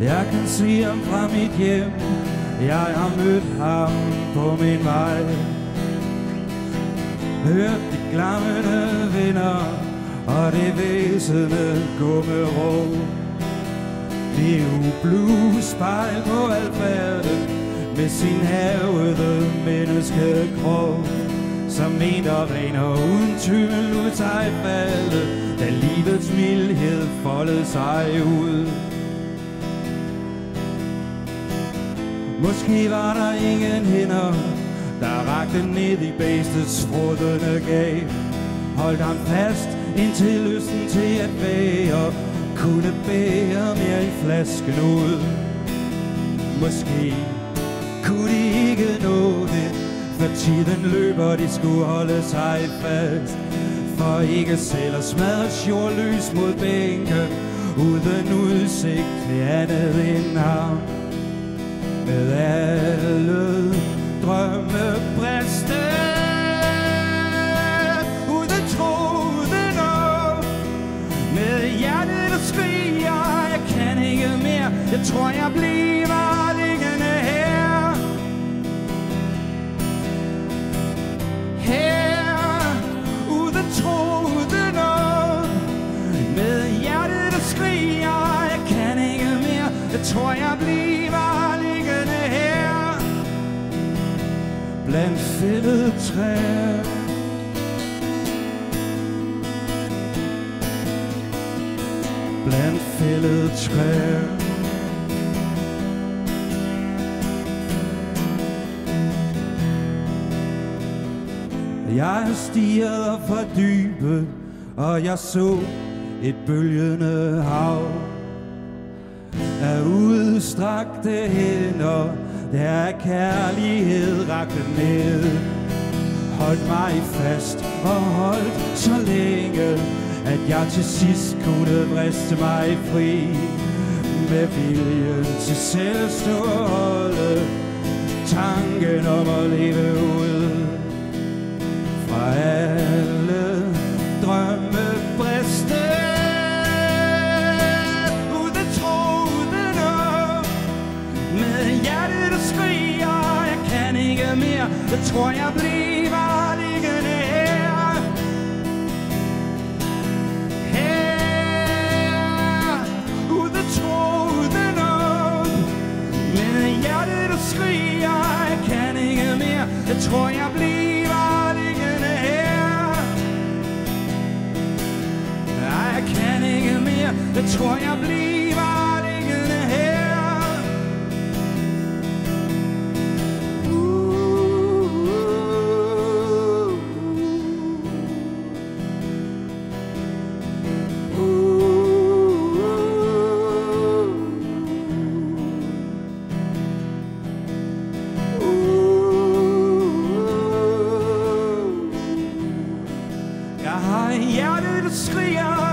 Jeg kan se ham fra mit hjem. Jeg har mødt ham på min vej. Hørt de glammende vinder Og det væsende gå med ro Det er jo blue spejl på alfærden Med sin havede menneskekrop Som ment og ren og uden tvivl ud sig faldet Da livets mildhed foldede sig ud. Måske var der ingen hænder, der rakte ned i bæstets frudende gav. Holdt ham fast indtil lysten til at bære, kunne bære mere i flasken ud. Måske kunne de ikke nå det, for tiden løber, de skulle holde sig fast. For ikke selv at smadre jordlys mod bænken, uden udsigt til andet end ham med alle drømme briste uden troen og med hjertet der skriger jeg kan ikke mere. Jeg tror jeg bliver liggende her. Her uden troen og med hjertet der skriger jeg kan ikke mere. Jeg tror jeg bliver blandt fældede træer. Blandt fældede træer. Jeg stirrede for dybet, og jeg så et bølgende hav af udstrakte hænder, der kærlighed rakte ned. Hold mig fast og holdt så længe, at jeg til sidst kunne vriste mig fri. Med viljen til selvstående, hjertet der skriger, jeg kan ikke mere, jeg tror jeg bliver liggende her. Her, uden tro, uden op, med hjertet der skriger, jeg kan ikke mere, jeg tror jeg bliver liggende her. Jeg kan ikke mere, jeg tror jeg It's clear.